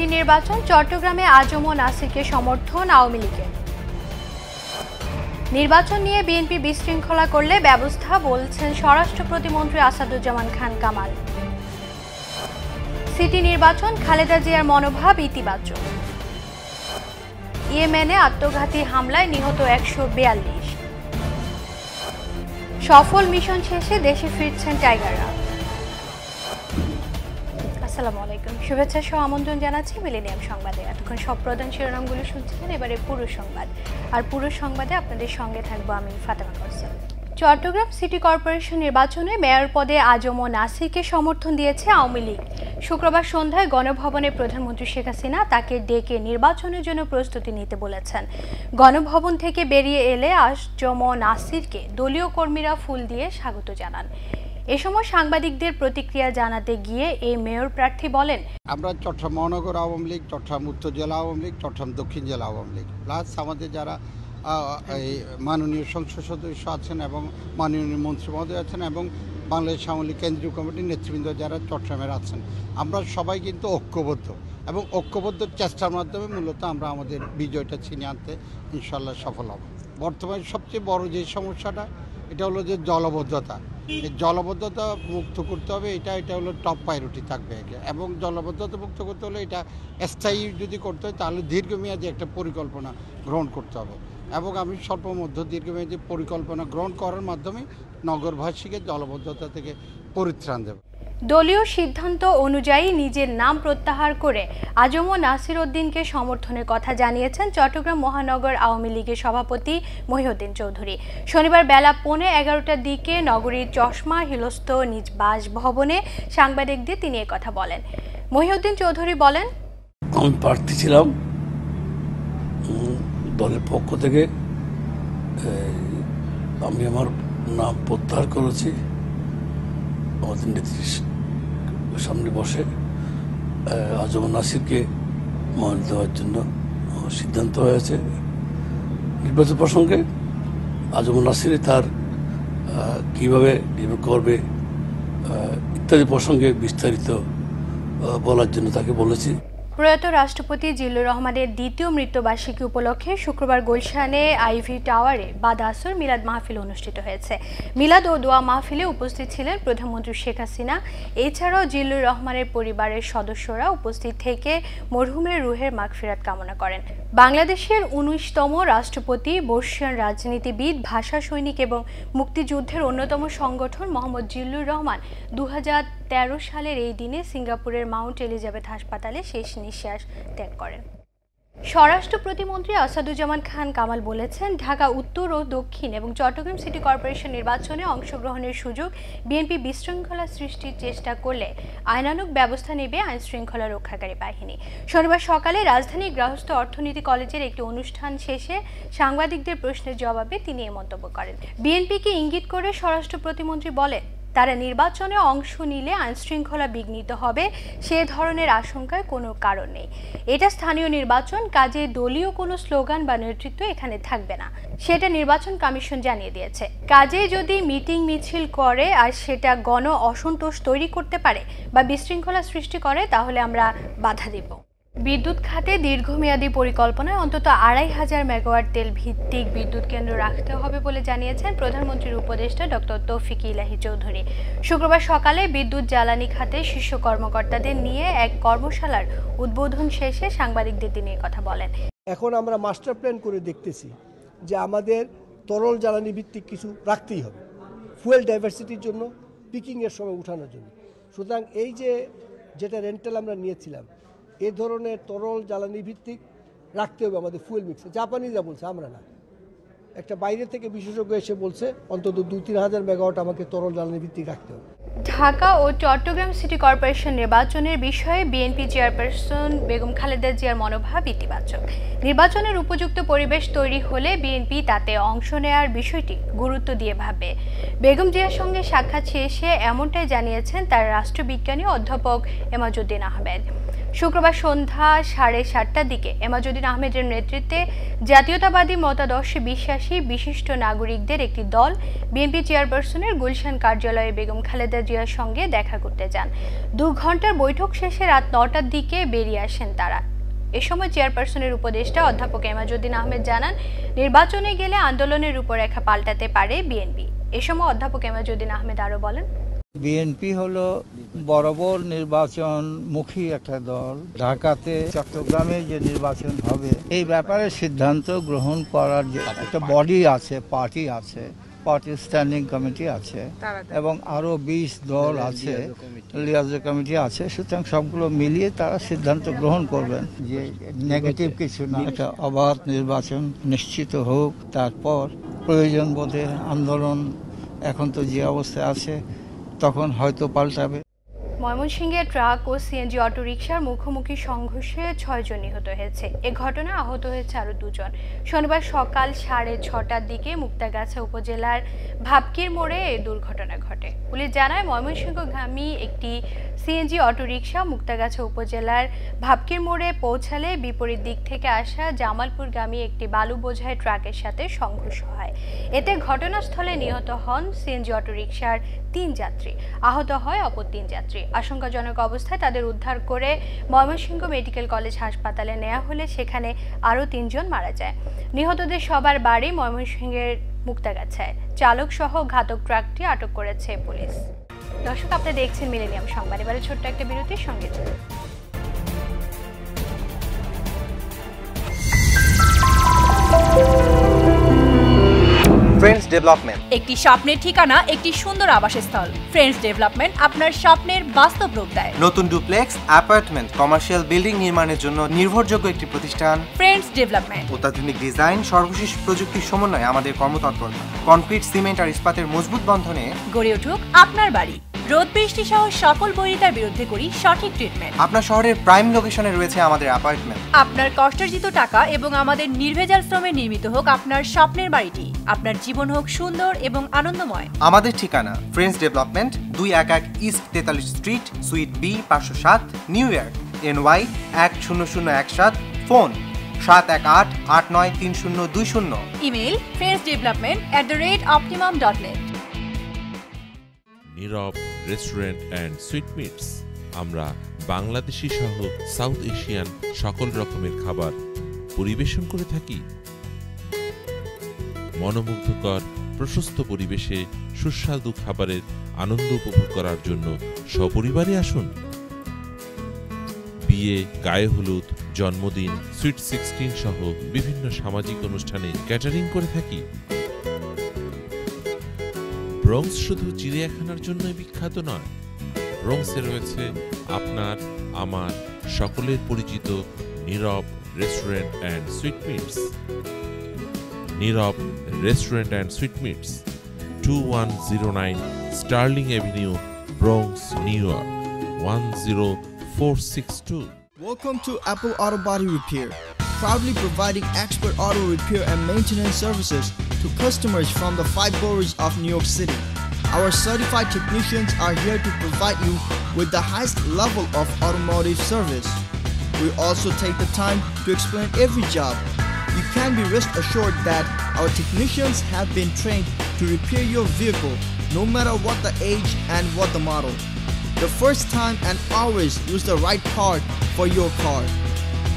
City নির্বাচন চট্টগ্রামে আজম ও নাসিরকে সমর্থন আওয়ামী লীগের। নির্বাচন নিয়ে বিএনপি বিশৃঙ্খলা করলে ব্যবস্থা বলছেন স্বরাষ্ট্র প্রতিমন্ত্রী আসাদুজ্জামান খান কামাল। সিটি নির্বাচন, খালেদা জিয়ার মনোভাব ইতিবাচক। ইয়েমেনে আত্মঘাতী হামলায় নিহত একশো বিয়াল্লিশ। সফল মিশন শেষে দেশে ফিরছেন টাইগাররা। আসসালামু আলাইকুম। শুভেচ্ছা সহ আমন্ত্রণ জানাচ্ছি মিলেনিয়াম সংবাদে। এতক্ষণ সব প্রধান শিরোনামগুলো শুনছিলেন, এবারে পুরো সংবাদ। আর পুরো সংবাদে আপনাদের সঙ্গে থাকব আমি ফাতেমা কৌসার চট্টগ্রাম সিটি কর্পোরেশন নির্বাচনে মেয়র পদে আজম ও নাসিরকে সমর্থন দিয়েছে আওয়ামী লীগ। শুক্রবার সন্ধ্যায় গণভবনে প্রধানমন্ত্রী শেখ হাসিনা তাকে ডেকে নির্বাচনের জন্য প্রস্তুতি নিতে বলেছেন। গণভবন থেকে বেরিয়ে এলে আজম নাসিরকে দলীয় কর্মীরা ফুল দিয়ে স্বাগত জানান। এ সময় সাংবাদিকদের প্রতিক্রিয়া জানাতে গিয়ে এই মেয়র প্রার্থী বলেন, আমরা চট্টগ্রাম মহানগর আওয়ামী লীগ, চট্টগ্রাম উত্তর জেলা আওয়ামী লীগ, চট্টগ্রাম দক্ষিণ জেলা আওয়ামী লীগ। প্লাস আমাদের যারা এই মাননীয় সংসদ সদস্য আছেন এবং মাননীয় মন্ত্রী মহোদয় আছেন এবং বাংলাদেশ আওয়ামী লীগ কেন্দ্রীয় কমিটির নেতৃবৃন্দ যারা চট্টগ্রামের আছেন, আমরা সবাই কিন্তু ঐক্যবদ্ধ। এবং ঐক্যবদ্ধ চেষ্টার মাধ্যমে মূলত আমরা আমাদের বিজয়টা ছিনিয়ে আনতে ইনশাল্লাহ সফল হব। বর্তমানে সবচেয়ে বড় যে সমস্যাটা এটা হলো যে জলবদ্ধতা। এই জলবদ্ধতা মুক্ত করতে হবে, এটা এটা হলো টপ প্রায়োরিটি থাকবে এবং জলবদ্ধতা মুক্ত করতে হলে এটা স্থায়ী যদি করতে হয়, তাহলে দীর্ঘমেয়াদী একটা পরিকল্পনা গ্রহণ করতে হবে। এবং আমি স্বল্প মধ্য দীর্ঘমেয়াদী পরিকল্পনা গ্রহণ করার মাধ্যমে নগরবাসীকে জলবদ্ধতা থেকে পরিত্রাণ দেবে। দলীয় সিদ্ধান্ত অনুযায়ী নিজের নাম প্রত্যাহার করে আজম নাসির উদ্দিনকে সমর্থনের কথা জানিয়েছেন চট্টগ্রাম মহানগর আওয়ামী লীগের সভাপতি মহিউদ্দিন চৌধুরী। শনিবার বেলা পৌনে এগারোটার দিকে নগরীর চশমা হিলস্থ নিজ বাসভবনে সাংবাদিকদের তিনি কথা বলেন। মহিউদ্দিন চৌধুরী বলেন, আমি প্রার্থী ছিলাম। দলের পক্ষ থেকে আমি আমার নাম প্রত্যাহার করেছি। সামনে বসে আজম নাসিরকে মনোনীত দেওয়ার জন্য সিদ্ধান্ত হয়েছে। নির্বাচন প্রসঙ্গে আজম নাসির তার কীভাবে নির্ভর করবে ইত্যাদি প্রসঙ্গে বিস্তারিত বলার জন্য তাকে বলেছি। প্রয়াত রাষ্ট্রপতি জিল্লুর রহমানের দ্বিতীয় মৃত্যুবার্ষিকী উপলক্ষে শুক্রবার গুলশানে আইভি টাওয়ারে বাদাসর মিলাদ মাহফিল অনুষ্ঠিত হয়েছে। মিলাদ ও দোয়া মাহফিলে উপস্থিত ছিলেন প্রধানমন্ত্রী শেখ হাসিনা। এছাড়াও জিল্লুর রহমানের পরিবারের সদস্যরা উপস্থিত থেকে মরহুমের রুহের মাগফিরাত কামনা করেন। বাংলাদেশের উনিশতম রাষ্ট্রপতি, বর্ষিয়ান রাজনীতিবিদ, ভাষা সৈনিক এবং মুক্তিযুদ্ধের অন্যতম সংগঠন মোহাম্মদ জিল্লুর রহমান দু সালের এই দিনে সিঙ্গাপুরের মাউন্ট এলিজাবেথ হাসপাতালে শেষ নিঃশ্বাস ত্যাগ করেন। স্বরাষ্ট্র প্রতিমন্ত্রী আসাদুজ্জামান খান কামাল বলেছেন, ঢাকা উত্তর ও দক্ষিণ এবং চট্টগ্রাম সিটি কর্পোরেশন নির্বাচনে অংশগ্রহণের সুযোগ বিএনপি বিশৃঙ্খলা সৃষ্টির চেষ্টা করলে আইনানুগ ব্যবস্থা নেবে আইন শৃঙ্খলা রক্ষাকারী বাহিনী। শনিবার সকালে রাজধানীর গৃহস্থ অর্থনীতি কলেজের একটি অনুষ্ঠান শেষে সাংবাদিকদের প্রশ্নের জবাবে তিনি এ মন্তব্য করেন। বিএনপিকে ইঙ্গিত করে স্বরাষ্ট্র প্রতিমন্ত্রী বলেন তারা নির্বাচনে অংশ নিলে আইনশৃঙ্খলা বিঘ্নিত হবে, সে ধরনের আশঙ্কায় কোনো কারণ নেই। এটা স্থানীয় নির্বাচন, কাজে দলীয় কোনো স্লোগান বা নেতৃত্ব এখানে থাকবে না। সেটা নির্বাচন কমিশন জানিয়ে দিয়েছে। কাজে যদি মিটিং মিছিল করে আর সেটা গণ অসন্তোষ তৈরি করতে পারে বা বিশৃঙ্খলা সৃষ্টি করে, তাহলে আমরা বাধা দেব। বিদ্যুৎ খাতে দীর্ঘমেয়াদী পরিকল্পনায় অন্তত আড়াই হাজার মেগাওয়াট তেল ভিত্তিক বিদ্যুৎ কেন্দ্র রাখতে হবে বলে জানিয়েছেন প্রধানমন্ত্রীর উপদেষ্টা ডক্টর তৌফিক ইলাহি চৌধুরী। শুক্রবার সকালে বিদ্যুৎ জ্বালানি খাতে শীর্ষ কর্মকর্তাদের নিয়ে এক কর্মশালার উদ্বোধন শেষে সাংবাদিকদের তিনি কথা বলেন। এখন আমরা মাস্টার প্ল্যান করে দেখতেছি যে আমাদের তরল জ্বালানি ভিত্তিক কিছু রাখতেই হবে, ফুয়েল ডাইভার্সিটির জন্য পিকিংয়ের সময় উঠানোর জন্য। সুতরাং এই যে যেটা রেন্টাল আমরা নিয়েছিলাম এ ধরনের তরল জ্বালানি ভিত্তিক রাখতে হবে আমাদের ফুয়েল মিক্সার জাপানিরা বলছে, আমরা না। একটা বাইরে থেকে বিশেষজ্ঞ এসে বলছে, অন্তত দু তিন হাজার মেগাওয়াট আমাকে তরল জ্বালানি ভিত্তিক রাখতে হবে। ঢাকা ও চট্টগ্রাম সিটি কর্পোরেশন নির্বাচনের বিষয়ে বিএনপি চেয়ারপারসন বেগম খালেদা জিয়ার মনোভাব ইতিবাচক। নির্বাচনের উপযুক্ত পরিবেশ তৈরি হলে বিএনপি তাতে অংশ নেয়ার বিষয়টি গুরুত্ব দিয়ে ভাবে। বেগম জিয়ার সঙ্গে সাক্ষাৎ শেষে এমনটাই জানিয়েছেন তার রাষ্ট্রবিজ্ঞানী অধ্যাপক এমাজুদ্দিন আহমেদ। শুক্রবার সন্ধ্যা সাড়ে সাতটার দিকে এমাজুদ্দিন আহমেদের নেতৃত্বে জাতীয়তাবাদী মতাদর্শে বিশ্বাসী বিশিষ্ট নাগরিকদের একটি দল বিএনপি চেয়ারপারসনের গুলশান কার্যালয়ে বেগম খালেদা জিয়ার সঙ্গে দেখা করতে যান। দু ঘণ্টার বৈঠক শেষে রাত নটার দিকে বেরিয়ে আসেন তারা। এ সময় চেয়ারপারসনের উপদেষ্টা অধ্যাপক এমাজুদ্দিন আহমেদ জানান, নির্বাচনে গেলে আন্দোলনের রূপরেখা পাল্টাতে পারে বিএনপি। এ সময় অধ্যাপক এমাজুদ্দিন আহমেদ আরও বলেন বিএনপি হলো বরাবর নির্বাচন মুখী একটা দল। ঢাকাতে চট্টগ্রামে যে নির্বাচন হবে এই ব্যাপারে সিদ্ধান্ত গ্রহণ করার যে একটা বডি আছে পার্টি আছে পার্টি স্ট্যান্ডিং কমিটি আছে এবং আরও বিশ দল আছে লিয়াজো কমিটি আছে সুতরাং সবগুলো মিলিয়ে তারা সিদ্ধান্ত গ্রহণ করবেন যে নেগেটিভ কিছু না একটা অবাধ নির্বাচন নিশ্চিত হোক। তারপর প্রয়োজন বোধে আন্দোলন এখন তো যে অবস্থায় আছে তখন হয়তো পাল্টাবে। ময়মনসিংহে ট্রাক ও সিএনজি অটোরিকশার মুখোমুখি সংঘর্ষে ছয়জন নিহত হয়েছে। এ ঘটনায় আহত হয়েছে আরও দুজন। শনিবার সকাল সাড়ে ছটার দিকে মুক্তাগাছা উপজেলার ভাবকির মোড়ে এই দুর্ঘটনা ঘটে। পুলিশ জানায় ময়মনসিংহ ময়মনসিংহগামী একটি সিএনজি অটোরিকশা মুক্তাগাছা উপজেলার ভাবকির মোড়ে পৌঁছালে বিপরীত দিক থেকে আসা জামালপুরগামী একটি বালু বোঝাই ট্রাকের সাথে সংঘর্ষ হয়। এতে ঘটনাস্থলে নিহত হন সিএনজি অটোরিকশার তিন যাত্রী। আহত হয় অপর তিন যাত্রী। আশঙ্কাজনক অবস্থায় তাদের উদ্ধার করে ময়মনসিংহ মেডিকেল কলেজ হাসপাতালে নেওয়া হলে সেখানে আরও তিনজন মারা যায়। নিহতদের সবার বাড়ি ময়মনসিংহের মুক্তাগাছায়। চালক সহ ঘাতক ট্রাকটি আটক করেছে পুলিশ। দর্শক, আপনি দেখছেন মিলেনিয়াম সংবাদ। এবারে ছোট্ট একটা বিরতির সঙ্গে ডেভেলপমেন্ট একটি স্বপ্নের ঠিকানা একটি সুন্দর আবাসস্থল। ফ্রেন্ডস ডেভেলপমেন্ট আপনার স্বপ্নের বাস্তব রূপ দেয়। নতুন ডুপ্লেক্স অ্যাপার্টমেন্ট কমার্শিয়াল বিল্ডিং নির্মাণের জন্য নির্ভরযোগ্য একটি প্রতিষ্ঠান। ফ্রেন্ডস ডেভেলপমেন্ট অত্যাধুনিক ডিজাইন সর্বশেষ প্রযুক্তির সমন্বয়ে আমাদের কর্মতৎপরতা কনক্রিট সিমেন্ট আর ইস্পাতের মজবুত বন্ধনে গড়ে উঠুক আপনার বাড়ি। রোদ বৃষ্টি সহ সকল বৈরিতার বিরুদ্ধে করি সঠিক ট্রিটমেন্ট আপনার শহরের প্রাইম লোকেশনে রয়েছে আমাদের অ্যাপার্টমেন্ট আপনার কষ্টার্জিত টাকা এবং আমাদের নির্ভেজাল শ্রমে নির্মিত হোক আপনার স্বপ্নের বাড়িটি। আপনার জীবন হোক সুন্দর এবং আনন্দময়। আমাদের ঠিকানা ফ্রেন্ডস ডেভেলপমেন্ট দুই এক এক ইস্ট তেতাল্লিশ স্ট্রিট সুইট বি পাঁচশো সাত নিউ ইয়র্ক এনওয়াই এক শূন্য শূন্য এক সাত ফোন সাত এক আট আট নয় তিন শূন্য দুই শূন্য। Email friends development at the rate optimum dot net Nirob restaurant and sweet meats আমরা বাংলাদেশি সহ সাউথ এশিয়ান সকল রকমের খাবার পরিবেশন করে থাকি। মনোমুগ্ধকর, প্রশস্ত পরিবেশে সুস্বাদু খাবারের আনন্দ উপভোগ করার জন্য সপরিবারে আসুন। বিয়ে, গায়ে হলুদ, জন্মদিন সুইট সিক্সটিন সহ বিভিন্ন সামাজিক অনুষ্ঠানে ক্যাটারিং করে থাকি। ব্রোংস শুধু চিড়িয়াখানার জন্যই বিখ্যাত নয় ব্রোংসে রয়েছে আপনার আমার সকলের পরিচিত Nirob restaurant and sweet meats Nirob restaurant and sweet meats two one zero nine sterling avenue Bronx New York one zero four six two Welcome to Apple Auto Body Repair, proudly providing expert auto repair and maintenance services to customers from the five boroughs of New York City. Our certified technicians are here to provide you with the highest level of automotive service. We also take the time to explain every job. You can be rest assured that our technicians have been trained to repair your vehicle no matter what the age and what the model. The first time and always use the right part for your car.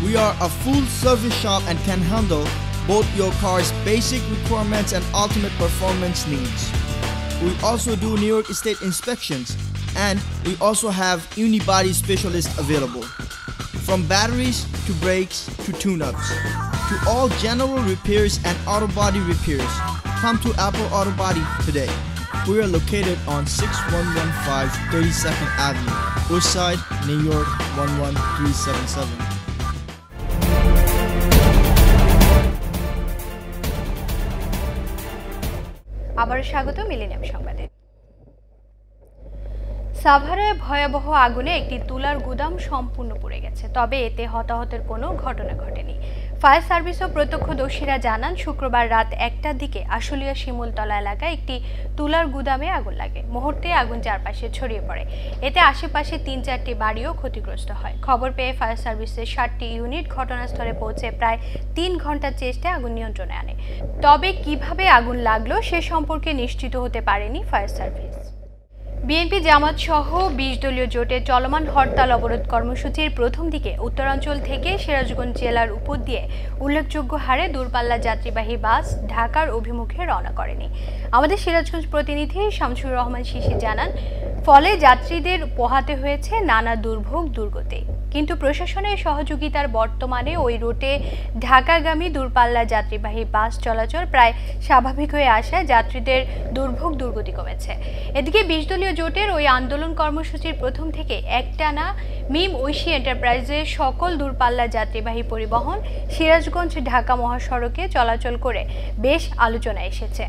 We are a full service shop and can handle both your car's basic requirements and ultimate performance needs. We also do New York State inspections and we also have unibody specialists available. From batteries to brakes to tune-ups to all general repairs and auto body repairs. Come to Apple Auto Body today. We are located on 6115 32nd Avenue, Woodside, New York 11377. আবারও স্বাগত millennium সংবাদে। সাভারে ভয়াবহ আগুনে একটি তুলার গুদাম সম্পূর্ণ পুড়ে গেছে, তবে এতে হতাহতের কোনো ঘটনা ঘটেনি। ফায়ার সার্ভিস ও প্রত্যক্ষদর্শীরা জানান, শুক্রবার রাত একটার দিকে আশুলিয়া শিমুলতলা এলাকায় একটি তুলার গুদামে আগুন লাগে। মুহূর্তে আগুন চারপাশে ছড়িয়ে পড়ে। এতে আশেপাশে তিন চারটি বাড়িও ক্ষতিগ্রস্ত হয়। খবর পেয়ে ফায়ার সার্ভিসের ষাটটি ইউনিট ঘটনাস্থলে পৌঁছে প্রায় তিন ঘণ্টার চেষ্টায় আগুন নিয়ন্ত্রণে আনে। তবে কীভাবে আগুন লাগল সে সম্পর্কে নিশ্চিত হতে পারেনি ফায়ার সার্ভিস। বিএনপি জামাত সহ বিশ দলীয় জোটে চলমান হরতাল অবরোধ কর্মসূচির প্রথম দিকে উত্তরাঞ্চল থেকে সিরাজগঞ্জ জেলার উপর দিয়ে উল্লেখযোগ্য হারে দূরপাল্লা যাত্রীবাহী বাস ঢাকার অভিমুখে রওনা করেনি। আমাদের সিরাজগঞ্জ প্রতিনিধি শামসুর রহমান শিশি জানান, ফলে যাত্রীদের পোহাতে হয়েছে নানা দুর্ভোগ, দুর্গতি। কিন্তু প্রশাসনের সহযোগিতার বর্তমানে ওই রুটে ঢাকাগামী দূরপাল্লা যাত্রীবাহী বাস চলাচল প্রায় স্বাভাবিক হয়ে আসায় যাত্রীদের দুর্ভোগ দুর্গতি কমেছে। এদিকে বিশ দলীয় জোটের ওই আন্দোলন কর্মসূচির প্রথম থেকে একটানা মিম ঐশী এন্টারপ্রাইজের সকল দূরপাল্লা যাত্রীবাহী পরিবহন সিরাজগঞ্জ ঢাকা মহাসড়কে চলাচল করে বেশ আলোচনায় এসেছে।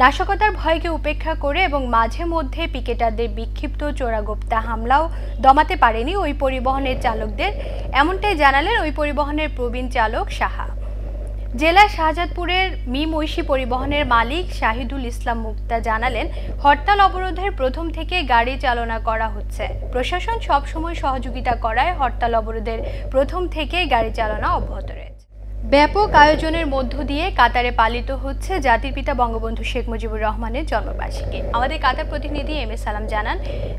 নাশকতার ভয়কে উপেক্ষা করে এবং মাঝে মধ্যে পিকেটারদের বিক্ষিপ্ত চোরাগোপ্তা হামলাও দমাতে পারেনি ওই পরিবহনের চালকদের, এমনটাই জানালেন ওই পরিবহনের প্রবীণ চালক সাহা। জেলা শাহজাদপুরের মিম পরিবহনের মালিক শাহিদুল ইসলাম মুক্তা জানালেন, হরতাল অবরোধের প্রথম থেকে গাড়ি চালনা করা হচ্ছে। প্রশাসন সবসময় সহযোগিতা করায় হরতাল অবরোধের প্রথম থেকে গাড়ি চালনা অব্যাহত রয়েছে। ব্যাপক আয়োজনের মধ্য দিয়ে কাতারে পালিত হচ্ছে জাতির পিতা বঙ্গবন্ধু শেখ মুজিবুর রহমানের জন্মবার্ষিকী। আমাদের কাতার প্রতিনিধি এম এস সালাম জানান,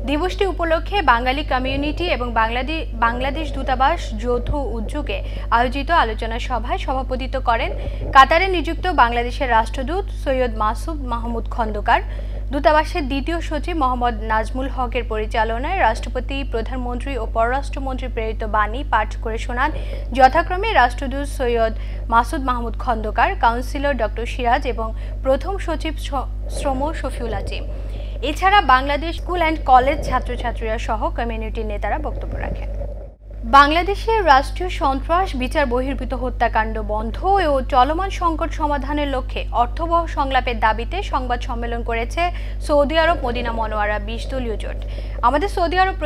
দিবসটি উপলক্ষে বাঙালি কমিউনিটি এবং বাংলাদেশ বাংলাদেশ দূতাবাস যৌথ উদ্যোগে আয়োজিত আলোচনা সভায় সভাপতিত্ব করেন কাতারে নিযুক্ত বাংলাদেশের রাষ্ট্রদূত সৈয়দ মাসুদ মাহমুদ খন্দকার। দূতাবাসের দ্বিতীয় সচিব মোহাম্মদ নাজমুল হকের পরিচালনায় রাষ্ট্রপতি, প্রধানমন্ত্রী ও পররাষ্ট্রমন্ত্রী প্রেরিত বাণী পাঠ করে শোনান। যথাক্রমে রাষ্ট্রদূত সৈয়দ মাসুদ মাহমুদ খন্দকার, কাউন্সিলর ডক্টর সিরাজ এবং প্রথম সচিব শ্রম শফিউল আজিম এছাড়া বাংলাদেশ স্কুল অ্যান্ড কলেজ ছাত্রছাত্রীরা সহ কমিউনিটির নেতারা বক্তব্য রাখেন। বাংলাদেশের রাষ্ট্রীয় সন্ত্রাস, বিচার বহির্ভূত হত্যাকাণ্ড বন্ধ ও চলমান সংকট সমাধানের লক্ষ্যে অর্থবহ সংলাপের দাবিতে সংবাদ সম্মেলন করেছে সৌদি আরব, মদিনা মনোয়ারা বিশ দলীয় জোট। আমাদের সৌদি আরব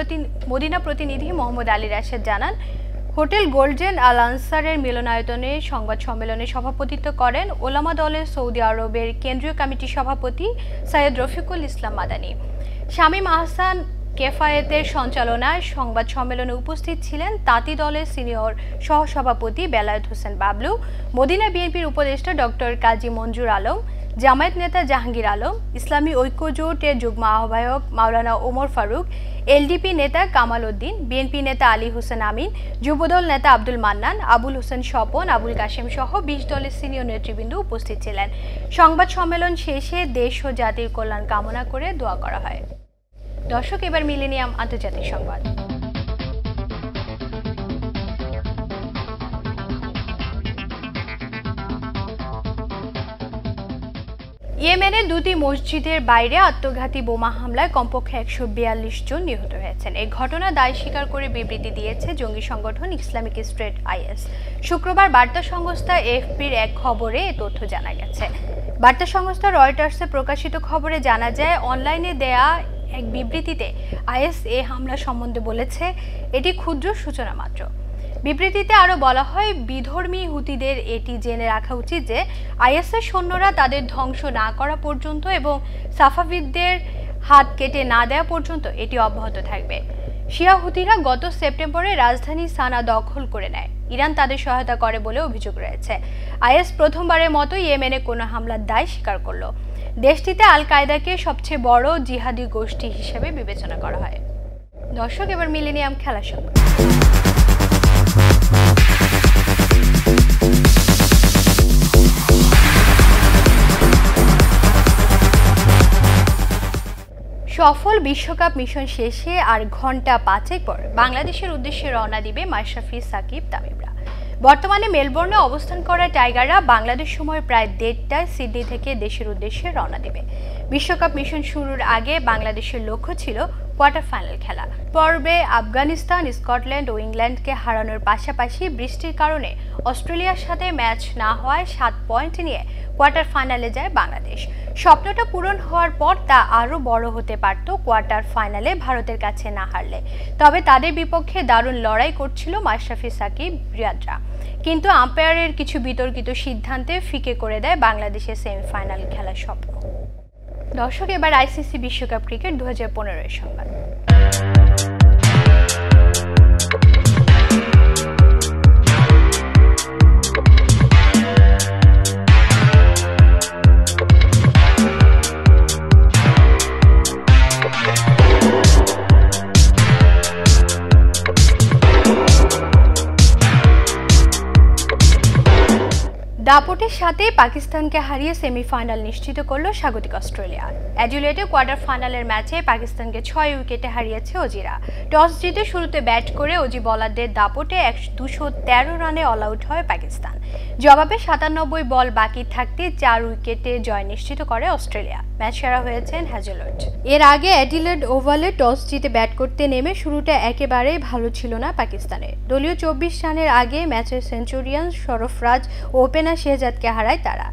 মদিনা প্রতিনিধি মোহাম্মদ আলী রাশেদ জানান, হোটেল গোল্ডেন আল আনসারের মিলনায়তনে সংবাদ সম্মেলনে সভাপতিত্ব করেন ওলামা দলের সৌদি আরবের কেন্দ্রীয় কমিটির সভাপতি সৈয়দ রফিকুল ইসলাম মাদানী। শামীম আহসান কেফায়েতের সঞ্চালনায় সংবাদ সম্মেলনে উপস্থিত ছিলেন তাঁতি দলের সিনিয়র সহসভাপতি বেলায়েত হোসেন বাবলু, মদিনা বিএনপির উপদেষ্টা ডক্টর কাজী মঞ্জুর আলম, জামায়াত নেতা জাহাঙ্গীর আলম, ইসলামী ঐক্য জোটের যুগ্ম আহ্বায়ক মাওলানা ওমর ফারুক, এলডিপি নেতা কামাল উদ্দিন, বিএনপি নেতা আলী হোসেন আমিন, যুবদল নেতা আব্দুল মান্নান, আবুল হোসেন স্বপন, আবুল কাশেম সহ বিশ দলের সিনিয়র নেতৃবৃন্দ উপস্থিত ছিলেন। সংবাদ সম্মেলন শেষে দেশ ও জাতির কল্যাণ কামনা করে দোয়া করা হয়। দর্শক, এবার মিলেনিয়াম আন্তর্জাতিক সংবাদ। ইয়েমেনে দুটি মসজিদের বাইরে আত্মঘাতী বোমা হামলায় কমপক্ষে একশো বিয়াল্লিশ জন নিহত হয়েছেন। এই ঘটনা দায় স্বীকার করে বিবৃতি দিয়েছে জঙ্গি সংগঠন ইসলামিক স্টেট আইএস। শুক্রবার বার্তা সংস্থা এফপির এক খবরে এ তথ্য জানা গেছে। বার্তা সংস্থা রয়টার্সে প্রকাশিত খবরে জানা যায়, অনলাইনে দেয়া এক বিবৃতিতে আইএস এ হামলা সম্বন্ধে বলেছে, এটি ক্ষুদ্র সূচনা মাত্র। বিবৃতিতে আরও বলা হয়, বিধর্মী হুতিদের এটি জেনে রাখা উচিত যে আইএসের সৈন্যরা তাদের ধ্বংস না করা পর্যন্ত এবং সাফাভিদদের হাত কেটে না দেওয়া পর্যন্ত এটি অব্যাহত থাকবে। শিয়া হুতিরা গত সেপ্টেম্বরে রাজধানী সানা দখল করে নেয়। ইরান তাদের সহায়তা করে বলে অভিযোগ রয়েছে। আইএস প্রথমবারের মতো ইয়েমেনে কোনো হামলার দায় স্বীকার করল। দেশটিতে আল কায়দাকে সবচেয়ে বড় জিহাদি গোষ্ঠী হিসেবে বিবেচনা করা হয়। দর্শক, এবার মিলেনিয়াম খেলা সংবাদ। সফল বিশ্বকাপ মিশন শেষে আর ঘণ্টা পাঁচেক পর বাংলাদেশের উদ্দেশ্যে রওনা দিবে মাশরাফি সাকিব তামিমরা। বর্তমানে মেলবোর্নে অবস্থান করা টাইগাররা বাংলাদেশ সময় প্রায় দেড়টায় সিডনি থেকে দেশের উদ্দেশ্যে রওনা দেবে। বিশ্বকাপ মিশন শুরুর আগে বাংলাদেশের লক্ষ্য ছিল কোয়ার্টার ফাইনাল খেলা। পর্বে আফগানিস্তান, স্কটল্যান্ড ও ইংল্যান্ডকে হারানোর পাশাপাশি বৃষ্টির কারণে অস্ট্রেলিয়ার সাথে ম্যাচ না হওয়ায় সাত পয়েন্ট নিয়ে কোয়ার্টার ফাইনালে যায় বাংলাদেশ। স্বপ্নটা পূরণ হওয়ার পর তা আরও বড় হতে পারত কোয়ার্টার ফাইনালে ভারতের কাছে না হারলে। তবে তাদের বিপক্ষে দারুণ লড়াই করছিল মাশরাফি সাকিব, রিয়াদরা। কিন্তু আম্পায়ারের কিছু বিতর্কিত সিদ্ধান্তে ফিকে করে দেয় বাংলাদেশের সেমিফাইনাল খেলার স্বপ্ন। দর্শক এবার আইসিসি বিশ্বকাপ ক্রিকেট দু হাজার পনেরোর সংবাদ। দাপটের সাথে পাকিস্তানকে হারিয়ে সেমিফাইনাল নিশ্চিত করল স্বাগতিক অস্ট্রেলিয়া। অ্যাডিলেটে কোয়ার্টার ফাইনালের ম্যাচে পাকিস্তানকে ছয় উইকেটে হারিয়েছে অজিরা টস জিতে শুরুতে ব্যাট করে অজি বলারদের দাপটে এক দুশো তেরো রানে অল আউট হয় পাকিস্তান। জবাবে সাতানব্বই বল বাকি থাকতে চার উইকেটে জয় নিশ্চিত করে অস্ট্রেলিয়া। ম্যাচ সেরা হয়েছেন হ্যাজেলট। এর আগে অ্যাডিলেড ওভালে টস জিতে ব্যাট করতে নেমে শুরুটা একেবারেই ভালো ছিল না পাকিস্তানের। দলীয় চব্বিশ রানের আগে ম্যাচের সেঞ্চুরিয়ান সরফরাজ ওপেনার শেহজাদকে হারায় তারা।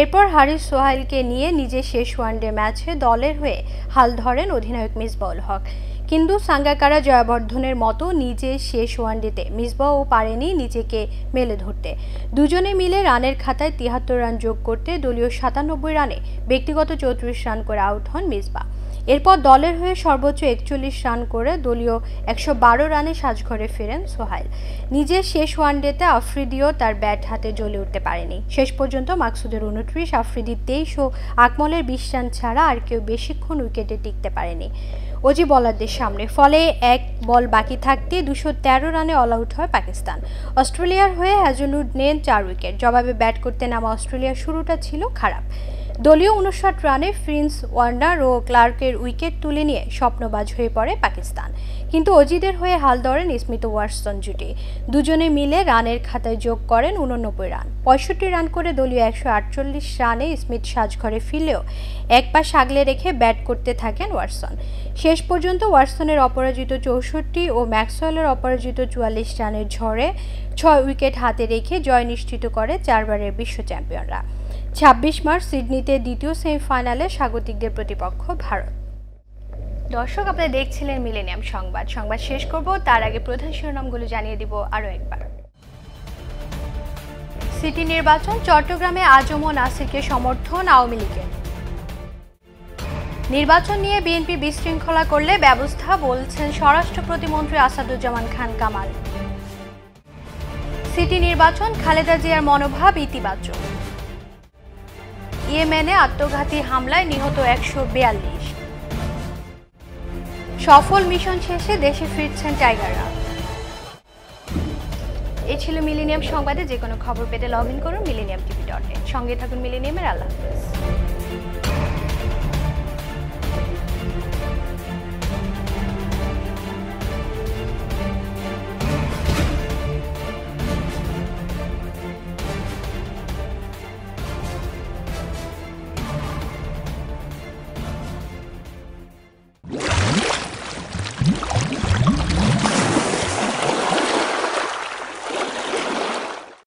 এরপর হারিস সোহাইলকে নিয়ে নিজের শেষ ওয়ানডে ম্যাচে দলের হয়ে হাল ধরেন অধিনায়ক মিসবাউল হক। কিন্তু সাঙ্গাকারা জয়াবর্ধনের মতো নিজে শেষ ওয়ানডেতে মিসবাও পারেনি নিজেকে মেলে ধরতে। দুজনে মিলে রানের খাতায় তিয়াত্তর রান যোগ করতে দলীয় সাতানব্বই রানে ব্যক্তিগত চৌত্রিশ রান করে আউট হন মিসবা এরপর দলের হয়ে সর্বোচ্চ একচল্লিশ রান করে দলীয় একশো বারো রানে সাজঘরে ফেরেন সোহাইল। নিজের শেষ ওয়ানডেতে আফ্রিদিও তার ব্যাট হাতে জ্বলে উঠতে পারেনি। শেষ পর্যন্ত মাকসুদের উনত্রিশ আফ্রিদির তেইশ ও আকমলের বিশ রান ছাড়া আর কেউ বেশিক্ষণ উইকেটে টিকতে পারেনি। অজি বলারদের সামনে। ফলে এক বল বাকি থাকতে দুশো তেরো রানে অল আউট হয় পাকিস্তান। অস্ট্রেলিয়ার হয়ে হ্যাজলউড নেন চার উইকেট। জবাবে ব্যাট করতে নামা অস্ট্রেলিয়ার শুরুটা ছিল খারাপ। দলীয় উনষাট রানে ফ্রিন্স ওয়ার্নার ও ক্লার্কের উইকেট তুলে নিয়ে স্বপ্নবাজ হয়ে পড়ে পাকিস্তান। কিন্তু অজিদের হয়ে হাল ধরেন স্মিত ওয়ার্সন জুটি। দুজনে মিলে রানের খাতায় যোগ করেন উননব্বই রান। পঁয়ষট্টি রান করে দলীয় একশো আটচল্লিশ রানে স্মিথ সাজঘরে ফিরলেও এক পা সাগলে রেখে ব্যাট করতে থাকেন ওয়াটসন। শেষ পর্যন্ত ওয়াটসনের অপরাজিত চৌষট্টি ও ম্যাক্সওয়েলের অপরাজিত চুয়াল্লিশ রানের ঝড়ে ছয় উইকেট হাতে রেখে জয় নিশ্চিত করে চারবারের বিশ্ব চ্যাম্পিয়নরা। ছাব্বিশ মার্চ সিডনিতে দ্বিতীয় সেমিফাইনালে স্বাগতিকদের প্রতিপক্ষ ভারত। দর্শক আপনারা দেখছিলেন মিলেনিয়াম সংবাদ। সংবাদ শেষ করব, তার আগে প্রধান শিরোনামগুলো জানিয়ে দিব আরও একবার। সিটি নির্বাচন, চট্টগ্রামে আজম নাসিরকে সমর্থন আওয়ামী লীগের। নির্বাচন নিয়ে বিএনপি বিশৃঙ্খলা করলে ব্যবস্থা বলছেন স্বরাষ্ট্র প্রতিমন্ত্রী আসাদুজ্জামান খান কামাল। সিটি নির্বাচন, খালেদা জিয়ার মনোভাব ইতিবাচক। ইয়েমেনে আত্মঘাতী হামলায় নিহত একশো বিয়াল্লিশ। সফল মিশন শেষে দেশে ফিরছেন টাইগাররা। এ ছিল মিলেনিয়াম সংবাদে যে কোনো খবর পেতে লগ ইন করুন মিলেনিয়াম টিভি ডট সঙ্গে থাকুন মিলেনিয়ামের আল্লাহ হাফেজ